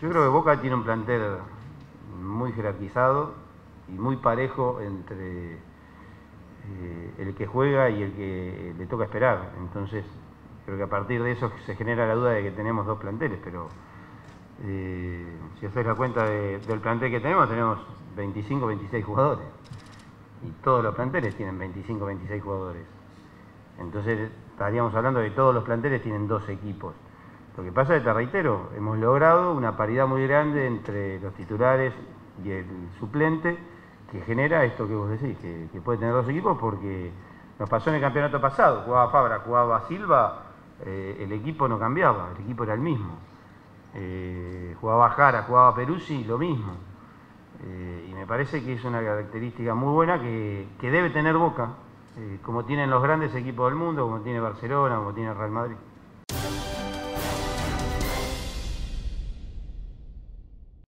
Yo creo que Boca tiene un plantel muy jerarquizado y muy parejo entre eh, el que juega y el que le toca esperar. Entonces, creo que a partir de eso se genera la duda de que tenemos dos planteles, pero eh, si haces la cuenta del plantel que tenemos, tenemos 25, 26 jugadores. Y todos los planteles tienen 25, 26 jugadores. Entonces estaríamos hablando de que todos los planteles tienen dos equipos. Lo que pasa es, te reitero, hemos logrado una paridad muy grande entre los titulares y el suplente que genera esto que vos decís, que, puede tener dos equipos porque nos pasó en el campeonato pasado, jugaba Fabra, jugaba Silva, eh, el equipo no cambiaba, el equipo era el mismo. Eh, jugaba Jara, jugaba Peruzzi, lo mismo. Eh, y me parece que es una característica muy buena que, que debe tener Boca, como tienen los grandes equipos del mundo, como tiene Barcelona, como tiene Real Madrid.